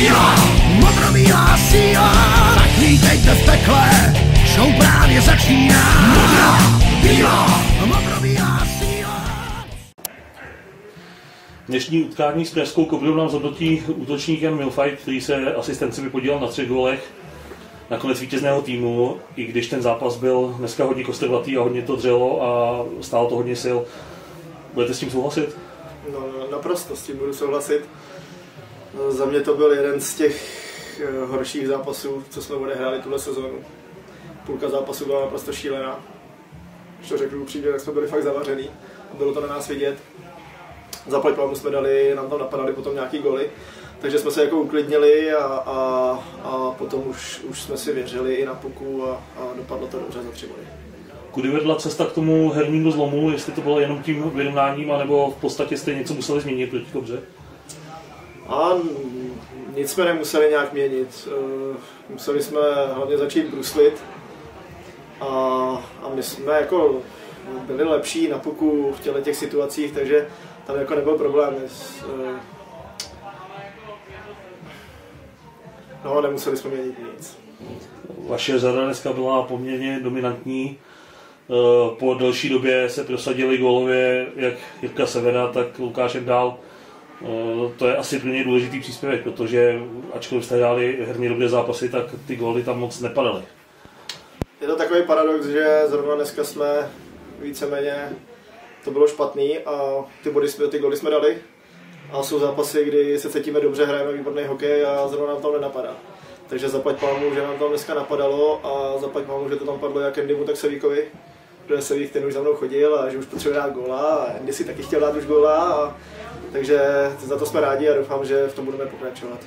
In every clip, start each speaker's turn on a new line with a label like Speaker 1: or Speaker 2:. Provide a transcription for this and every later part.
Speaker 1: bílá, modrobílá síla. Tak vítejte v pekle, show právě začíná. Modrá, bílá, modrobílá síla.
Speaker 2: Dnešní utkání s Pražskou Kobrou nám zhodnotí útočník Jan Milfajt, který se asistenci podílel na třech golech nakonec vítězného týmu, i když ten zápas byl dneska hodně kostrbatý a hodně to dřelo a stálo to hodně sil. Budete s tím souhlasit?
Speaker 3: No, naprosto s tím budu souhlasit. No, za mě to byl jeden z těch eh, horších zápasů, co jsme odehráli tuhle sezónu. Půlka zápasu byla naprosto šílená. Když to řeknu upřímně, tak jsme byli fakt zavařený. Bylo to na nás vidět. Zaplať jsme dali, nám tam napadaly potom nějaký goly. Takže jsme se jako uklidnili a, a, a potom už, už jsme si věřili i na puku a, a dopadlo to dobře za tři body.
Speaker 2: Kudy vedla cesta k tomu hernímu zlomu, jestli to bylo jenom tím vyrovnáním, anebo v podstatě jste něco museli změnit proti Kobře?
Speaker 3: A nic jsme nemuseli nějak měnit. Eh, museli jsme hlavně začít bruslit a, a my jsme jako byli lepší na puku v těle těch situacích, takže tam jako nebyl problém. Eh, no, nemuseli jsme měnit nic.
Speaker 2: Vaše řada dneska byla poměrně dominantní. Eh, po delší době se prosadili gólově jak Jirka Severa, tak Lukáš Dál. Eh, to je asi pro něj důležitý příspěvek, protože ačkoliv jste hráli herně dobré zápasy, tak ty góly tam moc nepadaly.
Speaker 3: Je to takový paradox, že zrovna dneska jsme víceméně to bylo špatný a ty, body ty góly jsme dali. A jsou zápasy, kdy se cítíme dobře, hrajeme výborný hokej a zrovna nám tam nenapadá. Takže zaplať pámu, že nám tam dneska napadalo a zaplať pámu, že to tam padlo jak Endymu, tak Sevíkovi. Protože Sevík ten už za mnou chodil a že už potřebuje dát góla a Endy si taky chtěl dát už góla. A, takže za to jsme rádi a doufám, že v tom budeme pokračovat.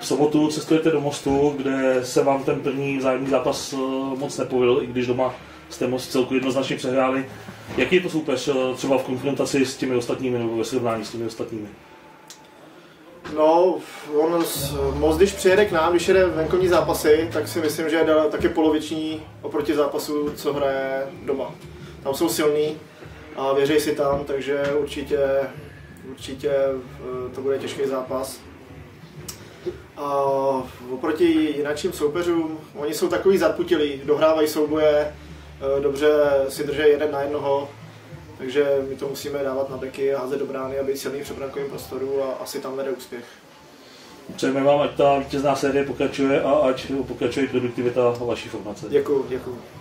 Speaker 2: V sobotu cestujete do Mostu, kde se vám ten první vzájemný zápas eh, moc nepovedl, i když doma jste moc celku jednoznačně přehráli. Jaký je to soupeř eh, třeba v konfrontaci s těmi ostatními nebo ve srovnání s těmi ostatními?
Speaker 3: No, on moc, když přijede k nám, když jede venkovní zápasy, tak si myslím, že je taky poloviční oproti zápasu, co hraje doma. Tam jsou silní a věří si tam, takže určitě, určitě eh, to bude těžký zápas. A oproti jinakším soupeřům, oni jsou takový zaputilí, dohrávají souboje, eh, dobře si drží jeden na jednoho, takže my to musíme dávat na beky a házet do brány a být silný v přebrankovém prostoru a asi tam vede úspěch.
Speaker 2: Přejeme vám, ať ta vítězná série pokračuje a ať pokračuje produktivita vaší formace.
Speaker 3: Děkuji, děkuji.